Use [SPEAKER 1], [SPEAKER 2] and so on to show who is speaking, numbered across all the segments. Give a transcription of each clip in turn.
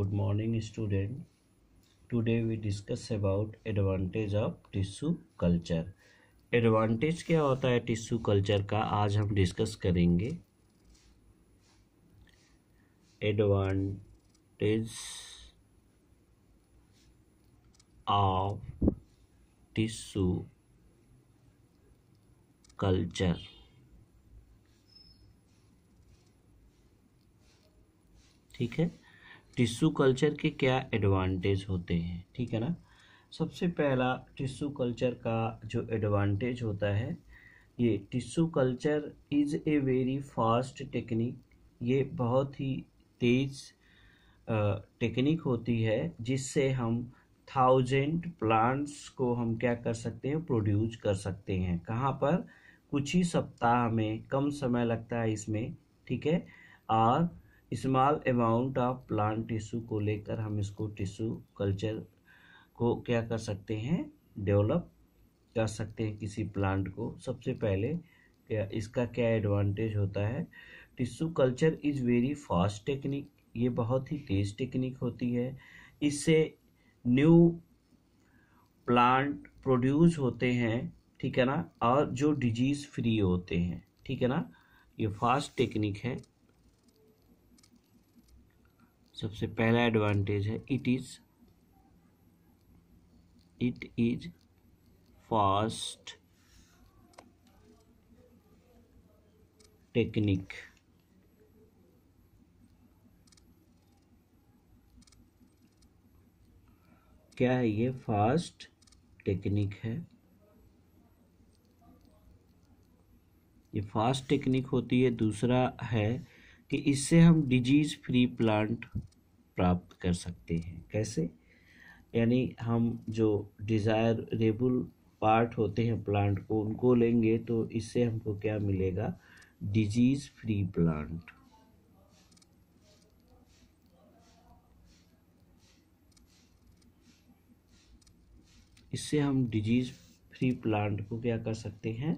[SPEAKER 1] Good morning student today we discuss about advantage of tissue culture advantage क्या होता है tissue culture का? आज हम डिस्कस करेंगे. एडवांटेज ऑफ़ टिश्यू कल्चर ठीक है? टिश्यू कल्चर के क्या एडवांटेज होते हैं? ठीक है ना? सबसे पहला टिश्यू कल्चर का जो एडवांटेज होता है, ये tissue culture is a very fast technique ये बहुत ही तेज़ टेक्निक होती है, जिससे हम थाउज़ेंड प्लांट्स को हम क्या कर सकते हैं? प्रोड्यूस कर सकते हैं। कहाँ पर? कुछ ही सप्ताह में, कम समय लगता है इसमें, ठीक है? और small amount of plant tissue को लेकर हम इसको टिश्यू कल्चर को क्या कर सकते हैं? डेवलप कर सकते हैं किसी प्लांट को। सबसे पहले क्या इसका क्या एडवांटेज होता है? Tissue culture is very fast technique ये बहुत ही तेज़ टेक्निक होती है। इससे न्यू प्लांट प्रोड्यूस होते हैं, ठीक है ना? और जो डिज़ीज़ फ्री होते हैं, ठीक है ना? ये फास्ट टेक्निक है। सबसे पहला एडवांटेज है it is it is fast technique क्या है ये? फास्ट टेक्निक है। ये फास्ट टेक्निक होती है। दूसरा है कि इससे हम डिज़ीज़ फ्री प्लांट प्राप्त कर सकते हैं। कैसे? यानी हम जो डिज़ायरेबल पार्ट होते हैं प्लांट को उनको लेंगे तो इससे हमको क्या मिलेगा? डिज़ीज़ फ्री प्लांट इससे हम डिज़ीज़ फ्री प्लांट को क्या कर सकते हैं?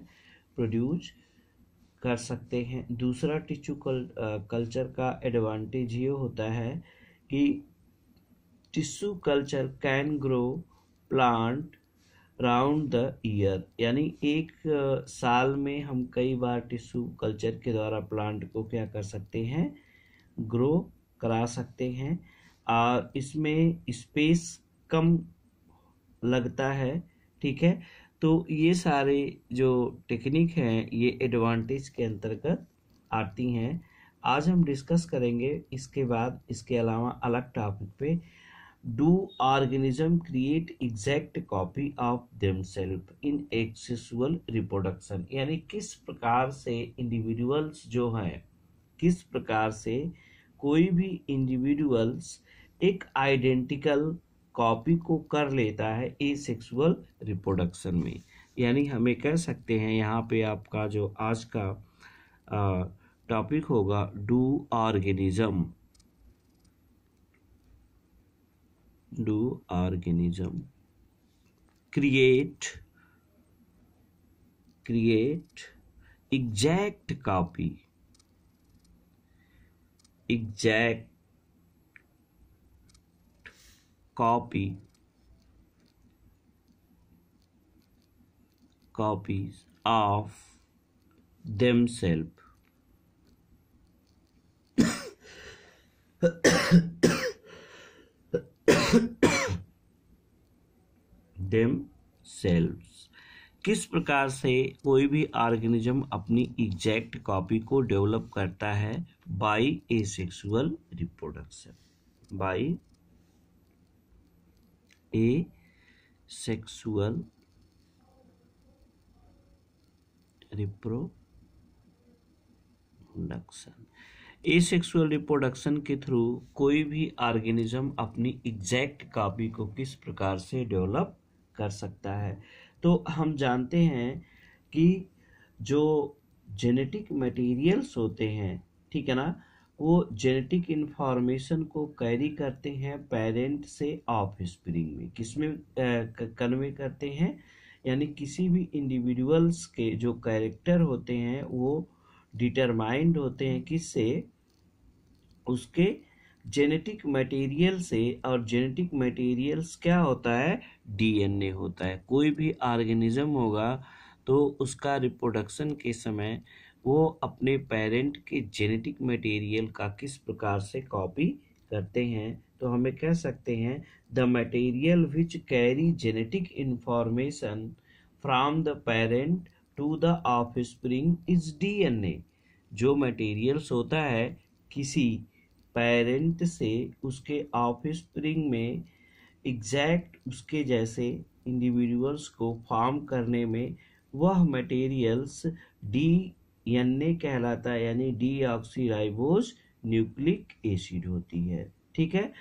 [SPEAKER 1] प्रोड्यूस कर सकते हैं। दूसरा टिश्यू कल, कल्चर का एडवांटेज ये होता है कि tissue culture can grow plant round the year. यानी एक साल में हम कई बार टिश्यू कल्चर के द्वारा प्लांट को क्या कर सकते हैं? ग्रो करा सकते हैं। और इसमें स्पेस कम लगता है, ठीक है? तो ये सारे जो टेक्निक हैं, ये एडवांटेज के अंतर्गत आती हैं। आज हम डिस्कस करेंगे इसके बाद, इसके अलावा अलग टॉपिक पे do organism create exact copy of themselves in asexual reproduction यानी किस प्रकार से इंडिविजुअल्स जो हैं, किस प्रकार से कोई भी इंडिविजुअल्स एक आइडेंटिकल कॉपी को कर लेता है ए सेक्सुअल रिप्रोडक्शन में? यानी हमें कह सकते हैं, यहाँ पे आपका जो आज का टॉपिक होगा do organism do organism create create exact copy exact copy copies of themselves. Themselves किस प्रकार से कोई भी ऑर्गेनिज्म अपनी एग्जैक्ट कॉपी को डेवलप करता है? By asexual reproduction by asexual reproduction asexual reproduction के थ्रू कोई भी ऑर्गेनिज्म अपनी एग्जैक्ट कॉपी को किस प्रकार से डेवलप कर सकता है। तो हम जानते हैं कि जो जेनेटिक मटेरियल्स होते हैं, ठीक है ना, वो जेनेटिक इंफॉर्मेशन को कैरी करते हैं पेरेंट से ऑफ़ स्प्रिंग में। किसमें कन्वे करते हैं? यानी किसी भी इंडिविजुअल्स के जो कैरेक्टर होते हैं, वो डिटरमाइंड होते हैं किससे? उसके जेनेटिक मटेरियल से। और जेनेटिक मटेरियल्स क्या होता है? डीएनए होता है। कोई भी ऑर्गेनिज्म होगा तो उसका रिप्रोडक्शन के समय वो अपने पेरेंट के जेनेटिक मटेरियल का किस प्रकार से कॉपी करते हैं? तो हमें कह सकते हैं the material which carry genetic information from the parent to the offspring is DNA जो मटेरियल्स होता है किसी पेरेंट से उसके ऑफ़ स्प्रिंग में एग्जैक्ट उसके जैसे इंडिविजुअल्स को फॉर्म करने में वह मटेरियल्स डी एन ए कहलाता है, यानी डी ऑक्सीराइबोज न्यूक्लिक एसिड होती है। ठीक है?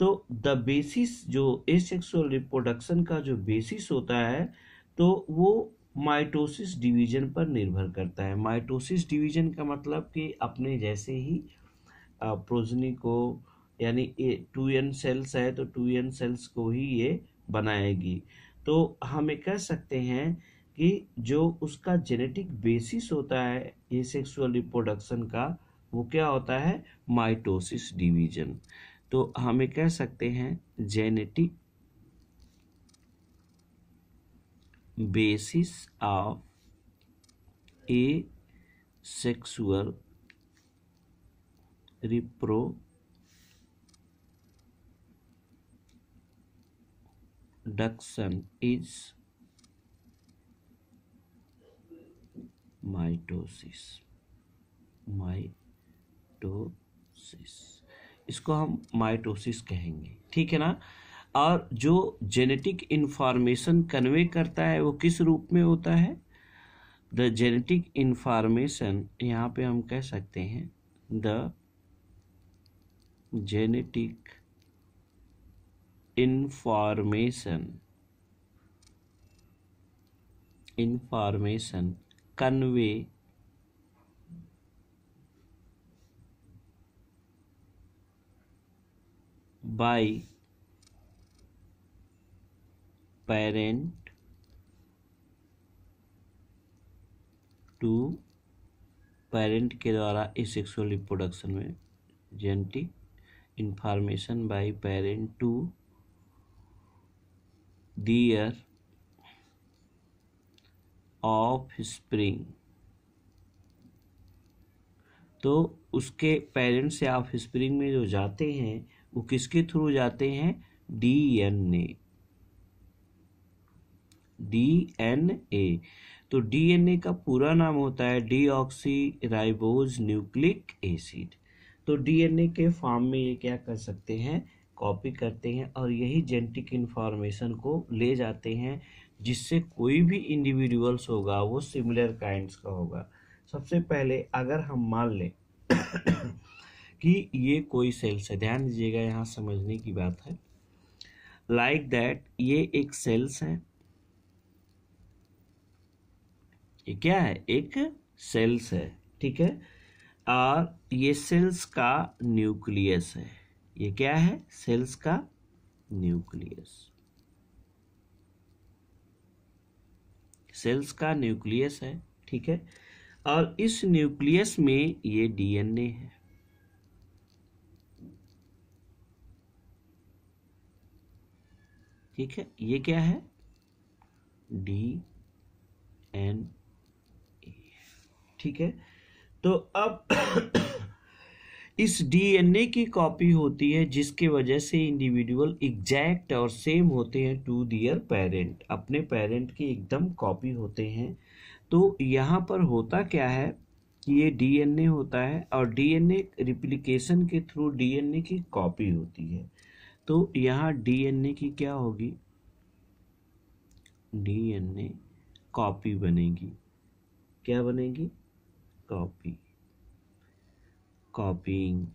[SPEAKER 1] तो द बेसिस जो एसेक्सुअल रिप्रोडक्शन का जो बेसिस होता है तो वो माइटोसिस डिवीज़न पर निर्भर करता है। माइटोसिस डिवीज़न का मतलब कि अपने जैसे ही प्रोजनी को, यानी टू एन सेल्स है तो टू एन सेल्स को ही ये बनाएगी। तो हम कह सकते हैं कि जो उसका जेनेटिक बेसिस होता है, ये सेक्सुअल रिप्रोडक्शन का, वो क्या होता है? Mitosis division. तो हमें कह सकते हैं, genetic basis of a sexual reproduction is mitosis mitosis इसको हम माइटोसिस कहेंगे ठीक है ना और जो जेनेटिक इन्फॉर्मेशन कन्वे करता है, वो किस रूप में होता है? द जेनेटिक इन्फॉर्मेशन यहाँ पे हम कह सकते हैं the genetic information information convey by parent to parent के द्वारा इस सेक्सुअल रिप्रोडक्शन में genetic information by parent to their offspring तो उसके पेरेंट्स से ऑफ़ स्प्रिंग में जो जाते हैं, वो किसके थ्रू जाते हैं? डीएनए डीएनए तो डीएनए का पूरा नाम होता है डीऑक्सी राइबोज न्यूक्लिक एसिड तो डीएनए के फॉर्म में ये क्या कर सकते हैं? कॉपी करते हैं और यही जेनेटिक इन्फॉर्मेशन को ले जाते हैं, जिससे कोई भी इंडिविजुअल्स होगा, वो सिमिलर काइंड्स का होगा। सबसे पहले अगर हम मान लें कि ये कोई सेल्स है, ध्यान दीजिएगा, यहाँ समझने की बात है। लाइक like दैट ये एक सेल्स है। ये क्या है? एक सेल्स है, ठीक है? और ये सेल्स का न्यूक्लियस है। ये क्या है? सेल्स का न्यूक्लियस सेल्स का न्यूक्लियस है, ठीक है? और इस न्यूक्लियस में ये डीएनए है। ठीक है? ये क्या है? डी एन ठीक है? तो अब इस डीएनए की कॉपी होती है, जिसके वजह से इंडिविजुअल एग्जैक्ट और सेम होते हैं टू दियर पेरेंट अपने पेरेंट की एकदम कॉपी होते हैं। तो यहाँ पर होता क्या है? कि ये डीएनए होता है और डीएनए रिप्लिकेशन के थ्रू डीएनए की कॉपी होती है। तो यहाँ डीएनए की क्या होगी? डीएनए कॉपी बनेगी। क्या बनेगी? कॉपी कॉपिंग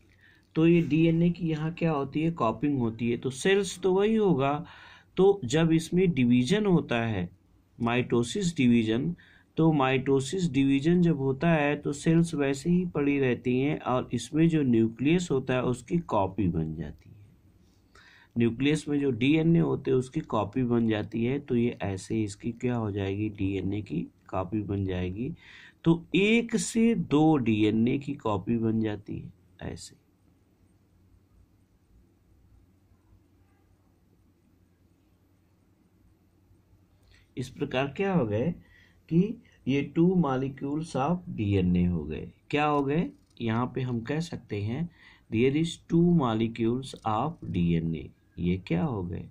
[SPEAKER 1] तो ये डीएनए की यहाँ क्या होती है? कॉपिंग होती है। तो सेल्स तो वही होगा। तो जब इसमें डिवीज़न होता है माइटोसिस डिवीज़न तो माइटोसिस डिवीज़न जब होता है तो सेल्स वैसे ही पड़ी रहती हैं और इसमें जो न्यूक्लियस होता है, उसकी कॉपी बन जाती है। न्यूक्लियस में जो डीएनए होते हैं, उसकी कॉपी बन जाती है। तो ये ऐसे इसकी क्या हो जाएगी? डीएनए की कॉपी बन जाएगी तो एक से दो डीएनए की कॉपी बन जाती है, ऐसे। इस प्रकार क्या हो गए कि ये टू मालिक्यूल्स ऑफ़ डीएनए हो गए। क्या हो गए? यहाँ पे हम कह सकते हैं there is two molecules of DNA ये क्या हो गए?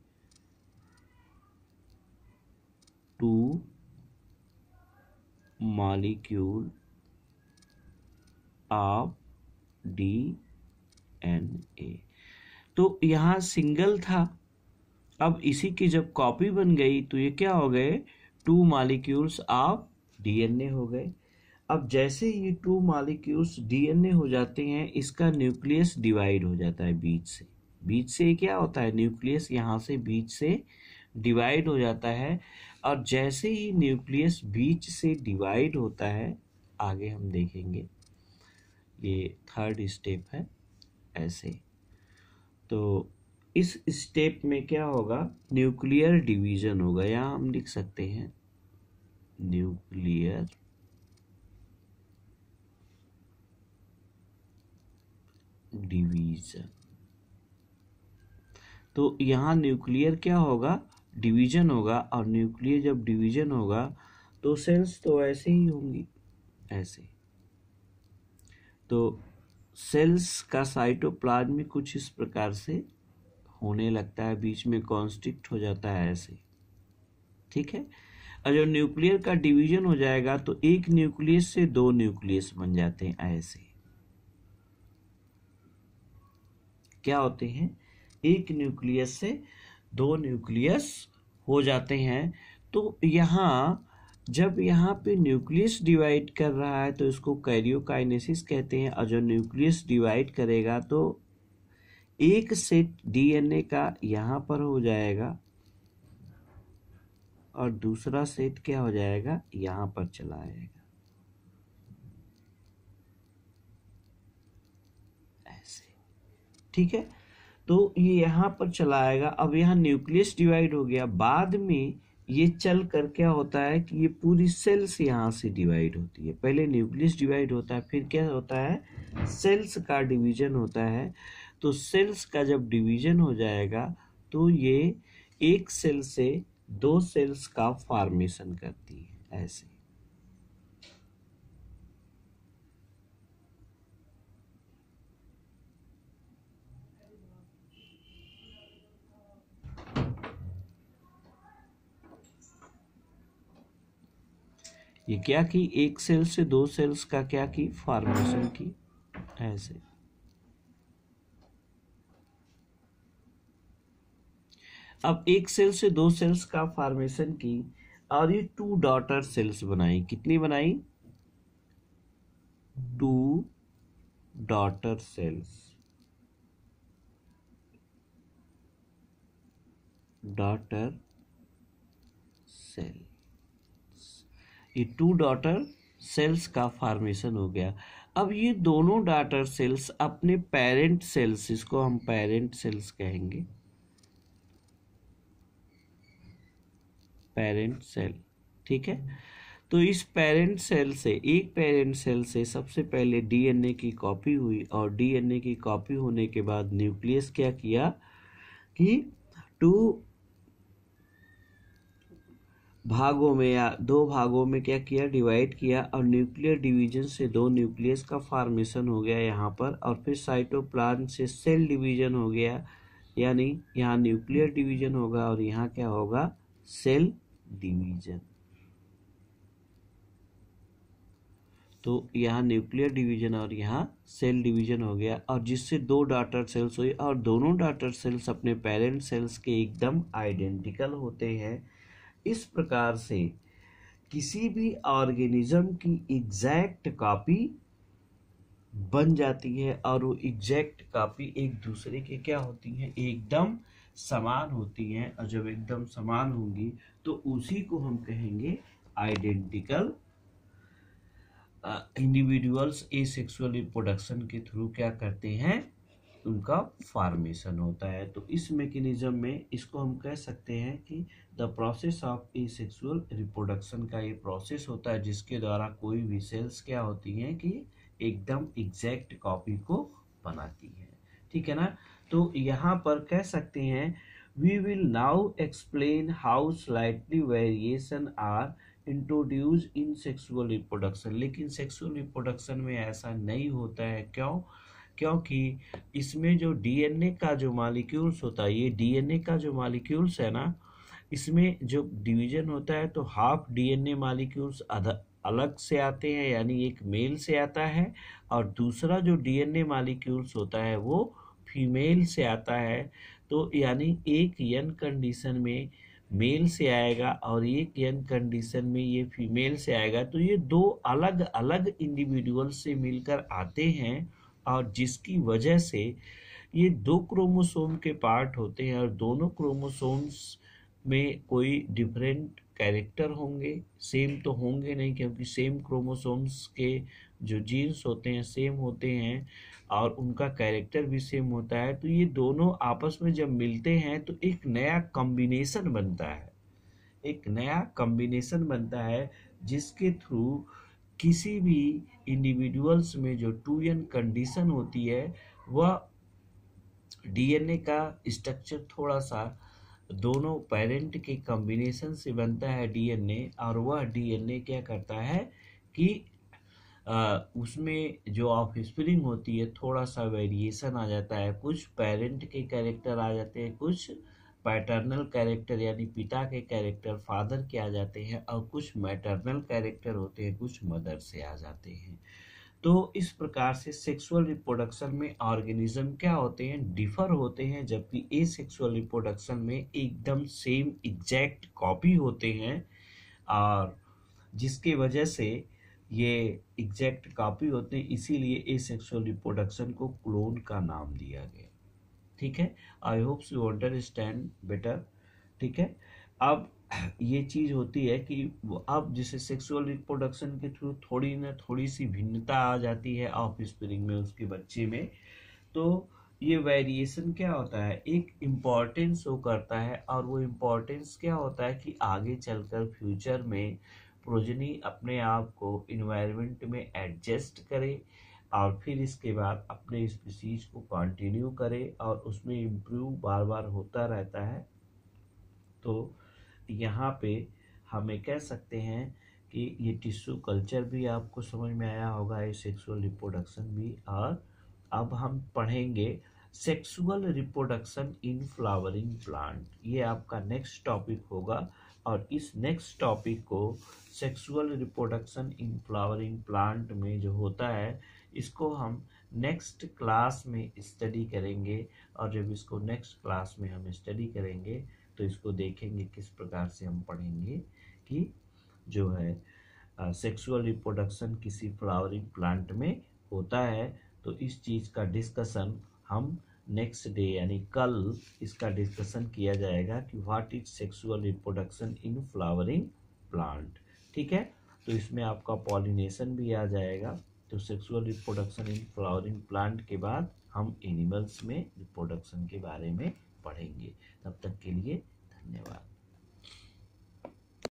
[SPEAKER 1] Two molecule of D N A तो यहाँ सिंगल था। अब इसी की जब कॉपी बन गई तो ये क्या हो गए? टू मालिक्यूल्स ऑफ़ डीएनए हो गए। अब जैसे ये टू मालिक्यूल्स डीएनए हो जाते हैं, इसका न्यूक्लियस डिवाइड हो जाता है बीच से। बीच से क्या होता है? न्यूक्लियस यहाँ से बीच से डिवाइड हो जाता है और जैसे ही न्यूक्लियस बीच से डिवाइड होता है, आगे हम देखेंगे। ये थर्ड स्टेप है, ऐसे। तो इस स्टेप में क्या होगा? न्यूक्लियर डिवीज़न होगा। यहाँ हम लिख सकते हैं। न्यूक्लियर डिवीज़न तो यहाँ न्यूक्लियर क्या होगा? डिवीज़न होगा और न्यूक्लियर जब डिवीज़न होगा तो सेल्स तो ऐसे ही होंगी, ऐसे। तो सेल्स का साइटोप्लाज्म कुछ इस प्रकार से होने लगता है, बीच में कॉन्स्टिक्ट हो जाता है ऐसे। ठीक है? और जब न्यूक्लियर का डिवीज़न हो जाएगा तो एक न्यूक्लियस से दो न्यूक्लियस बन जाते हैं ऐसे। क्या होते हैं? एक न्यूक्लियस से दो न्यूक्लियस हो जाते हैं तो यहाँ जब यहाँ पे न्यूक्लियस डिवाइड कर रहा है तो इसको कैरियोकाइनेसिस कहते हैं, और जो न्यूक्लियस डिवाइड करेगा तो एक सेट डीएनए का यहाँ पर हो जाएगा, और दूसरा सेट क्या हो जाएगा, यहाँ पर चला आएगा। ऐसे। ठीक है? तो ये यहाँ पर चला आएगा अब यहाँ न्यूक्लियस डिवाइड हो गया। बाद में ये चल कर क्या होता है कि ये पूरी सेल्स यहाँ से डिवाइड होती है। पहले न्यूक्लियस डिवाइड होता है, फिर क्या होता है? सेल्स का डिवीज़न होता है। तो सेल्स का जब डिवीज़न हो जाएगा तो ये एक सेल से दो सेल्स का फॉर्मेशन करती है, ऐसे। ये क्या की? एक सेल से दो सेल्स का क्या की? फॉर्मेशन की। ऐसे। अब एक सेल से दो सेल्स का फॉर्मेशन की और ये टू डॉटर सेल्स बनाई। कितनी बनाई? Two daughter cells daughter cell ये टू डॉटर सेल्स का फॉर्मेशन हो गया। अब ये दोनों डॉटर सेल्स अपने पेरेंट सेल्स इसको हम पेरेंट सेल्स कहेंगे। पेरेंट सेल ठीक है? तो इस पेरेंट सेल से, एक पेरेंट सेल से सबसे पहले डीएनए की कॉपी हुई और डीएनए की कॉपी होने के बाद न्यूक्लियस क्या किया कि टू भागों में या दो भागों में क्या किया डिवाइड किया और न्यूक्लियर डिवीज़न से दो न्यूक्लियस का फॉर्मेशन हो गया यहाँ पर और फिर साइटोप्लाज्म से सेल डिवीज़न हो गया। यानी यहाँ न्यूक्लियर डिवीज़न होगा और यहाँ क्या होगा? सेल डिवीज़न तो यहाँ न्यूक्लियर डिवीज़न और यहाँ सेल डिवीज़न हो गया और जिससे दो डाटर सेल्स हुई और दोनों डाटर सेल्स अपने पेरेंट सेल्स के एकदम आइडेंटिकल होते हैं। इस प्रकार से किसी भी ऑर्गेनिज्म की एग्जैक्ट कॉपी बन जाती है और वो एग्जैक्ट कॉपी एक दूसरे के क्या होती हैं? एकदम समान होती हैं और जब एकदम समान होंगी तो उसी को हम कहेंगे आइडेंटिकल इंडिविजुअल्स ए सेक्सुअल रिप्रोडक्शन के थ्रू क्या करते हैं? उनका फॉर्मेशन होता है। तो इस मैकेनिज्म में इसको हम कह सकते हैं कि the process of asexual reproduction का ये प्रोसेस होता है, जिसके द्वारा कोई भी सेल्स क्या होती हैं कि एकदम एग्जैक्ट कॉपी को बनाती है। ठीक है ना? तो यहाँ पर कह सकते हैं, We will now explain how slightly variation are introduce in sexual reproduction लेकिन सेक्सुअल रिप्रोडक्शन में ऐसा नहीं होता है। क्यों? क्योंकि इसमें जो डीएनए का जो मालिक्यूल्स होता है, ये डीएनए का जो मालिक्यूल्स है ना, इसमें जो डिवीज़न होता है तो हाफ़ डीएनए मालिक्यूल्स अलग से आते हैं, यानी एक मेल से आता है, और दूसरा जो डीएनए मालिक्यूल्स होता है, वो फीमेल से आता है। तो यानी एक यन कंडीशन में मेल से आएगा, और एक यंग कंडीशन में ये फीमेल से आएगा। तो ये दो अलग अलग इंडिविजुअल से मिलकर आते हैं और जिसकी वजह से ये दो क्रोमोसोम के पार्ट होते हैं और दोनों क्रोमोसोम्स में कोई डिफरेंट कैरेक्टर होंगे, सेम तो होंगे नहीं क्योंकि सेम क्रोमोसोम्स के जो जीन्स होते हैं, सेम होते हैं और उनका कैरेक्टर भी सेम होता है। तो ये दोनों आपस में जब मिलते हैं तो एक नया कॉम्बिनेशन बनता है। एक नया कॉम्बिनेशन बनता है जिसके थ्रू किसी भी इंडिविजुअल्स में जो टू एन कंडीशन होती है वह डीएनए का स्ट्रक्चर थोड़ा सा दोनों पेरेंट के कॉम्बिनेशन से बनता है डीएनए और वह डीएनए क्या करता है कि आ, उसमें जो ऑफ़ स्प्रिंग होती है थोड़ा सा वेरिएशन आ जाता है। कुछ पेरेंट के कैरेक्टर आ जाते हैं कुछ पैटर्नल कैरेक्टर यानी पिता के कैरेक्टर, फादर के आ जाते हैं और कुछ मैटरनल कैरेक्टर होते हैं, कुछ मदर से आ जाते हैं। तो इस प्रकार से सेक्सुअल रिप्रोडक्शन में ऑर्गेनिज्म क्या होते हैं? डिफर होते हैं, जबकि ए सेक्सुअल रिप्रोडक्शन में एकदम सेम एग्जैक्ट कॉपी होते हैं और जिसके वजह से ये एग्जैक्ट कॉपी होते हैं, इसीलिए ए सेक्सुअल रिप्रोडक्शन को क्लोन का नाम दिया गया। ठीक है? I hope you understand better ठीक है? अब ये चीज़ होती है कि अब जैसे सेक्सुअल रिप्रोडक्शन के थ्रू थोड़ी ना थोड़ी सी भिन्नता आ जाती है ऑफ़ स्प्रिंग में, उसके बच्चे में तो ये वेरिएशन क्या होता है? एक इम्पोर्टेंस शो करता है और वो इम्पोर्टेंस क्या होता है कि आगे चलकर फ्यूचर में प्रोजनी अपने आप को इन्वायरमेंट में एडजस्ट करे और फिर इसके बाद अपने स्पीसीज को कंटिन्यू करें और उसमें इम्प्रूव बार बार होता रहता है। तो यहाँ पे हमें कह सकते हैं कि ये टिश्यू कल्चर भी आपको समझ में आया होगा, ये सेक्सुअल रिप्रोडक्शन भी। और अब हम पढ़ेंगे sexual reproduction in flowering plant ये आपका नेक्स्ट टॉपिक होगा और इस नेक्स्ट टॉपिक को sexual reproduction in flowering plant में जो होता है इसको हम नेक्स्ट क्लास में स्टडी करेंगे और जब इसको नेक्स्ट क्लास में हम स्टडी करेंगे तो इसको देखेंगे किस प्रकार से हम पढ़ेंगे कि जो है सेक्सुअल रिप्रोडक्शन किसी फ्लावरिंग प्लांट में होता है तो इस चीज़ का डिस्कशन हम नेक्स्ट डे यानी कल इसका डिस्कशन किया जाएगा कि what is sexual reproduction in flowering plant ठीक है? तो इसमें आपका पॉलिनेशन भी आ जाएगा। तो sexual reproduction in flowering plant के बाद हम एनिमल्स में रिप्रोडक्शन के बारे में पढ़ेंगे। तब तक के लिए धन्यवाद।